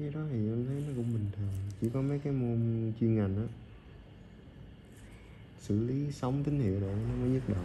cái đó thì em thấy nó cũng bình thường. Chỉ có mấy cái môn chuyên ngành á, xử lý sóng tín hiệu đồ nó mới nhức đầu.